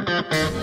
Música